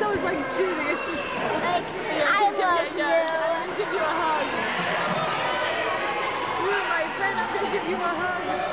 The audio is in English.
That's always like cheating. It's just, like, yeah, I love you. Give you a hug. My friend. I'm gonna give you a hug.